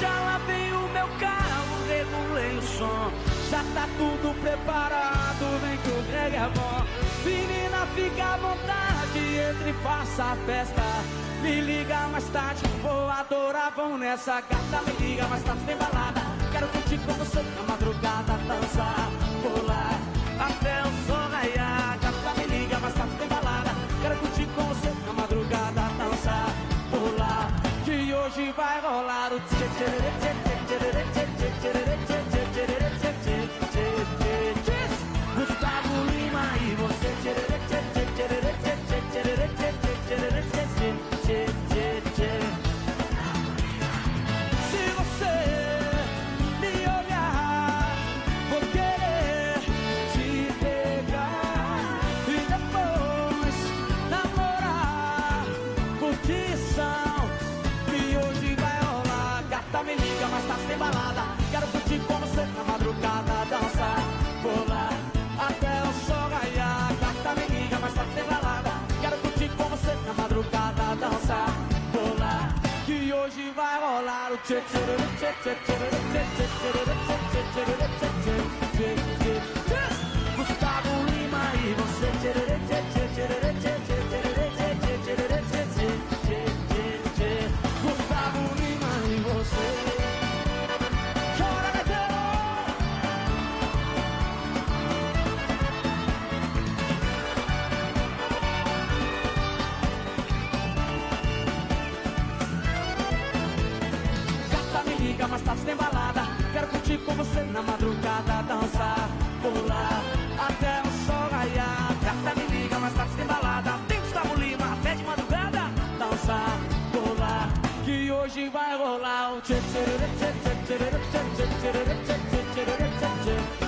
já lavei o meu carro, regulei o som. Já tá tudo preparado, vem que o drag é bom. Menina, fica à vontade, entre e faça a festa. Me liga mais tarde, vou adorar, vão nessa gata. Me liga mais tarde, tem balada. Hoje vai rolar o tchê tchê tchê tchê tchê tchê tchê me liga, mas tá sem balada. Quero curtir com você na madrugada, dançar, pular até o sol raiar. Me liga, mas tá sem balada. Quero curtir com você na madrugada, dançar, pular. Que hoje vai rolar o tchê tchê tchê tchê tchê tchê tchê tchê tchê tchê tchê tchê tchê tchê tá sem balada. Quero curtir com você na madrugada, dançar, pular até o sol raiar. Gata, me liga, mas tá sem balada. Tem Gustavo Lima até de madrugada, dançar, pular. Que hoje vai rolar o tchê tchê tchê tchê tchê tchê tchê tchê tchê tchê tchê tchê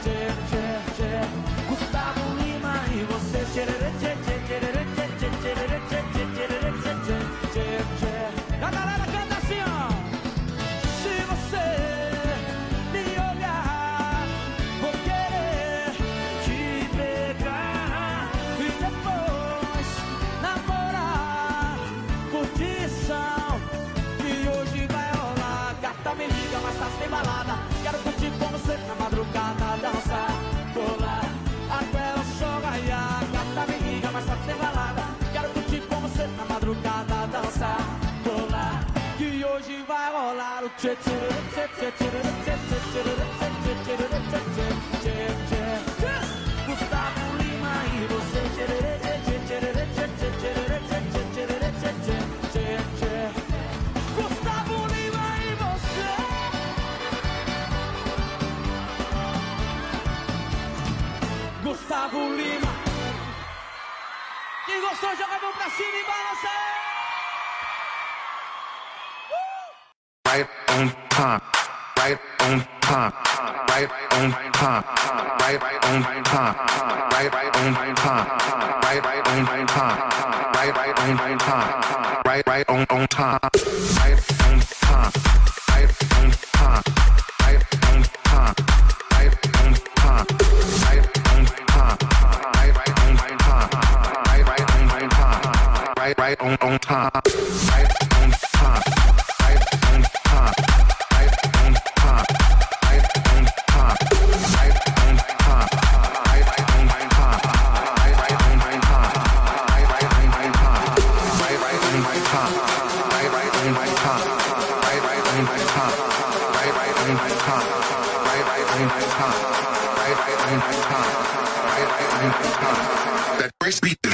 tá balada. Quero curtir com você na madrugada, dançar, pular até o sol raiar. Gata, me liga, mas tá sem balada. Quero curtir com você na madrugada, dançar, pular. Que hoje vai rolar o tchê tchê tchê tchê tchê tchê tchê tchê Gustavo Lima Quem gostou joga a mão pra cima e balança right on time, right on time, right on time, right on time, right on time, right on right on right on time, right on right on on time. That brace beat